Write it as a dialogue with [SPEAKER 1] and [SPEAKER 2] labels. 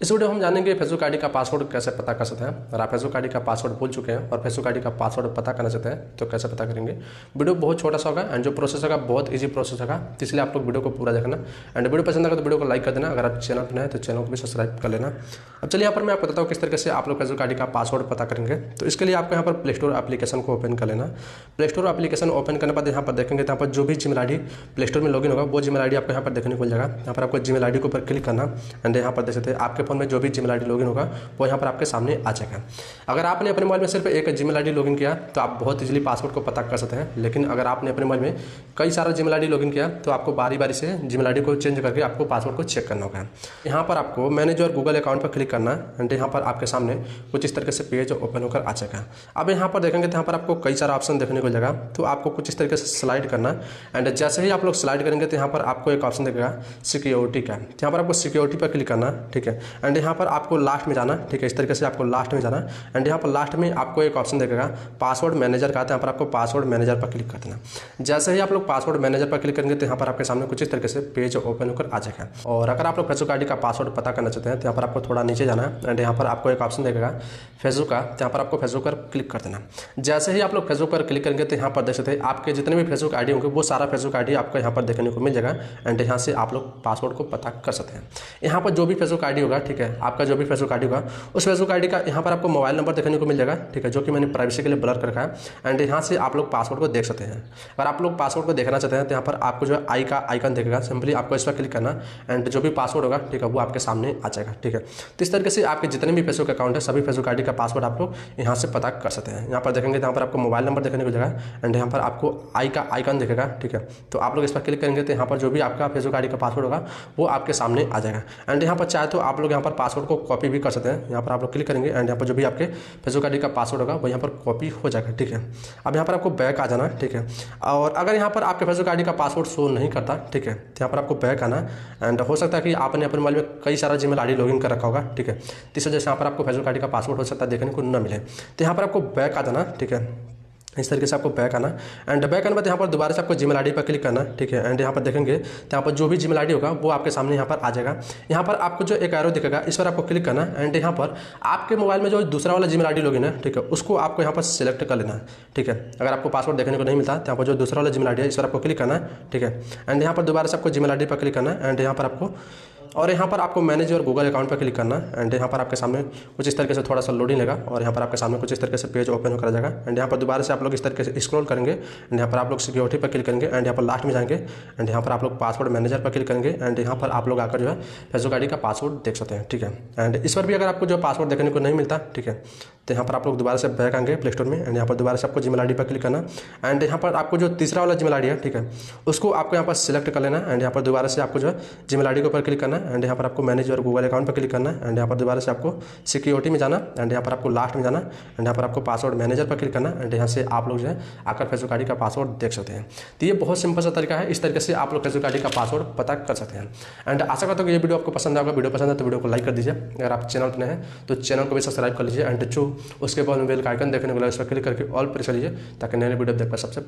[SPEAKER 1] इस वीडियो हम जानेंगे फेसबुक आईडी का पासवर्ड कैसे पता कर सकते हैं। अगर आप फेसबुक आईडी का पासवर्ड भूल चुके हैं और फेसबुक आईडी का पासवर्ड पता करना चाहते हैं तो कैसे पता करेंगे? वीडियो बहुत छोटा सा होगा एंड जो प्रोसेस होगा, बहुत ईजी प्रोसेस होगा तो इसलिए आप लोग वीडियो को पूरा देखना। एंड वीडियो पसंद आएगा तो वीडियो को लाइक कर देना, अगर आप चैनल पर है तो चैनल को भी सब्सक्राइब कर लेना। अब चलिए यहाँ पर मैं आपको बताता हूँ किस तरीके से आप लोग फेसबुक आईडी का पासवर्ड पता करेंगे। तो इसके लिए आपको यहाँ पर प्ले स्टोर एप्लीकेशन को ओपन कर लेना। प्ले स्टोर एप्लीकेशन ओपन करने बाद यहाँ पर देखेंगे तो यहाँ पर जो भी जीमेल आईडी प्ले स्टोर में लॉगिन होगा, वो जीमेल आईडी आपको यहाँ पर देखने को मिल जाएगा। यहाँ पर आपको जीमेल आईडी के ऊपर क्लिक करना। एंड यहाँ पर देख सकते हैं, आपके फ़ोन में जो भी जीमेल आईडी लॉगिन होगा, वो यहाँ पर आपके सामने आ जाएगा। अगर आपने अपने मोबाइल में सिर्फ़ एक जीमेल आईडी लॉगिन किया तो आप बहुत इजीली पासवर्ड को पता कर सकते हैं। लेकिन अगर आपने अपने मोबाइल में कई सारा जीमेल आईडी लॉगिन किया तो आपको बारी बारी से जीमेल आईडी को चेंज करके आपको पासवर्ड को चेक करना होगा। यहाँ पर आपको मैनेज और गूगल अकाउंट पर क्लिक करना एंड यहाँ पर आपके सामने कुछ इस तरीके से पेज ओपन होकर आ जाएगा। अब यहाँ पर देखेंगे तो यहाँ पर आपको कई सारा ऑप्शन देखने को मिलेगा। तो आपको कुछ इस तरीके से स्लाइड करना एंड जैसे ही आप लोग स्लाइड करेंगे तो यहाँ पर आपको एक ऑप्शन देखेगा सिक्योरिटी का। यहाँ पर आपको सिक्योरिटी पर क्लिक करना, ठीक है? एंड यहाँ पर आपको लास्ट में जाना ठीक है इस तरीके से आपको लास्ट में जाना एंड यहाँ पर लास्ट में आपको एक ऑप्शन देखेगा पासवर्ड मैनेजर का है यहाँ पर आपको पासवर्ड मैनेजर पर क्लिक कर देना जैसे ही आप लोग पासवर्ड मैनेजर पर क्लिक करेंगे तो यहाँ पर आपके सामने कुछ इस तरीके से पेज ओपन होकर आ जाएगा और अगर आप लोग फेसबुक आईडी का पासवर्ड पता करना चाहते हैं तो यहाँ पर आपको थोड़ा नीचे जाना है एंड यहाँ पर आपको एक ऑप्शन देखेगा फेसबुक का तो यहाँ पर आपको फेसबुक पर क्लिक कर देना जैसे ही आप लोग फेसबुक पर क्लिक करेंगे तो यहाँ पर देख सकते हैं आपके जितने भी फेसबुक आईडी होंगे वो सारा फेसबुक आईडी आपको यहाँ पर देखने को मिल जाएगा एंड यहाँ से आप लोग पासवर्ड को पता कर सकते हैं यहाँ पर जो भी फेसबुक आईडी होगा ठीक है? आपका जो भी फेसबुक आईडी होगा, उस फेसबुक आईडी का यहाँ पर आपको मोबाइल नंबर देखने को मिल जाएगा, ठीक है? जो कि मैंने प्राइवेसी के लिए ब्लर कर रखा है। एंड यहाँ से आप लोग पासवर्ड को देख सकते हैं। अगर आप लोग पासवर्ड को देखना चाहते हैं तो यहाँ पर आपको जो है आई का आइकन देखेगा सिंपली आपको इस पर क्लिक करना। एंड जो भी पासवर्ड होगा, ठीक है, वो आपके सामने आ जाएगा, ठीक है? तो इस तरीके से आपके जितने भी फेसबुक अकाउंट है, सभी फेसबुक आईडी का पासवर्ड आप लोग यहाँ से पता कर सकते हैं। यहाँ पर देखेंगे तो यहाँ पर आपको मोबाइल नंबर देखने को जाएगा। एंड यहाँ पर आपको आई का आइकन देखेगा, ठीक है? तो आप लोग इस पर क्लिक करेंगे तो यहाँ पर जो भी आपका फेसबुक आईडी का पासवर्ड होगा, वो आपके सामने आ जाएगा। एंड यहाँ पर चाहे तो आप लोग यहाँ पर पासवर्ड को कॉपी भी कर सकते हैं। यहाँ पर आप लोग क्लिक करेंगे एंड यहाँ पर जो भी आपके फेसबुक आईडी का पासवर्ड होगा, वो यहाँ पर कॉपी हो जाएगा, ठीक है? अब यहाँ पर आपको बैक आ जाना ठीक है? और अगर यहाँ पर आपके फेसबुक आईडी का पासवर्ड शो नहीं करता, ठीक है? तो यहाँ पर आपको बैक आना एंड हो सकता है कि आपने अपने मोबाइल में कई सारा जीमेल आईडी लॉगिन कर रखा होगा, ठीक है? इस वजह से यहाँ पर आपको फेसबुक आईडी का पासवर्ड हो सकता है, देखने को न मिले। तो यहाँ पर आपको बैक आ जाना ठीक है? इस तरीके से आपको बैक आना एंड बैक आने बाद यहाँ पर दोबारा से आपको जीमेल आईडी पर क्लिक करना ठीक है एंड यहाँ पर देखेंगे तो यहाँ पर जो भी जीमेल आईडी होगा वो आपके सामने यहाँ पर आ जाएगा यहाँ पर आपको जो एक एरो दिखेगा इस पर आपको क्लिक करना एंड यहाँ पर आपके मोबाइल में जो दूसरा वाला जीमेल आईडी लॉगिन ना ठीक है उसको आपको यहाँ पर सिलेक्ट कर लेना है ठीक है अगर आपको पासवर्ड देखने को नहीं मिलता तो यहाँ पर जो दूसरा वाला जीमेल आईडी है इस पर आपको क्लिक करना है ठीक है एंड यहाँ पर दोबारा से आपको जीमेल आईडी पर क्लिक करना है एंड यहाँ पर आपको और यहाँ पर आपको मैनेज और गूगल अकाउंट पर क्लिक करना एंड यहाँ पर आपके सामने कुछ इस तरीके से थोड़ा सा लोडिंग लगा और यहाँ पर आपके सामने कुछ इस तरीके से पेज ओपन होकर जाएगा। एंड यहाँ पर दोबारा से आप लोग इस तरीके से स्क्रॉल करेंगे। एंड यहाँ पर आप लोग सिक्योरिटी पर क्लिक करेंगे। एंड यहाँ पर लास्ट में जाएँगे। एंड यहाँ पर आप लोग पासवर्ड मैनेजर पर क्लिक करेंगे। एंड यहाँ पर आप लोग आकर जो है फेसबुक आईडी का पासवर्ड देख सकते हैं। ठीक है। एंड इस पर भी अगर आपको जो पासवर्ड देखने को नहीं मिलता, ठीक है। तो यहाँ पर आप लोग दोबारा से बैक आएँगे प्ले स्टोर में एंड यहाँ पर दोबारा से आपको जीमेल आई पर क्लिक करना एंड यहाँ पर आपको जो तीसरा वाला जीमेल आई है, ठीक है, उसको आपको यहाँ पर सिलेक्ट कर लेना एंड यहाँ पर दोबारा से आपको जो है जीमेल आई के ऊपर क्लिक करना एंड यहाँ पर आपको मैनेज और गूगल अकाउंट पर क्लिक करना एंड यहाँ पर दोबारा से आपको सिक्योरिटी में जाना एंड यहाँ पर आपको लास्ट में जाना एंड यहाँ पर आपको पासवर्ड मैनेजर पर क्लिक करना एंड यहाँ से आप लोग जो है आकर फेसबुक आई का पासवर्ड देख सकते हैं। तो ये बहुत सिंपल सा तरीका है, इस तरीके से आप लोग फेसबुक आई का पासवर्ड पता कर सकते हैं। एंड आशा करता हूँ कि ये वीडियो आपको पसंद आएगा वीडियो पसंद है तो वीडियो को लाइक कर दीजिए। अगर आप चैनल पर हैं तो चैनल को भी सब्सक्राइब कर लीजिए एंड जो उसके बाद बेल का आइकन देखने को इस पर क्लिक करके ऑल पर चलिए, ताकि नए वीडियो देख पाए सबसे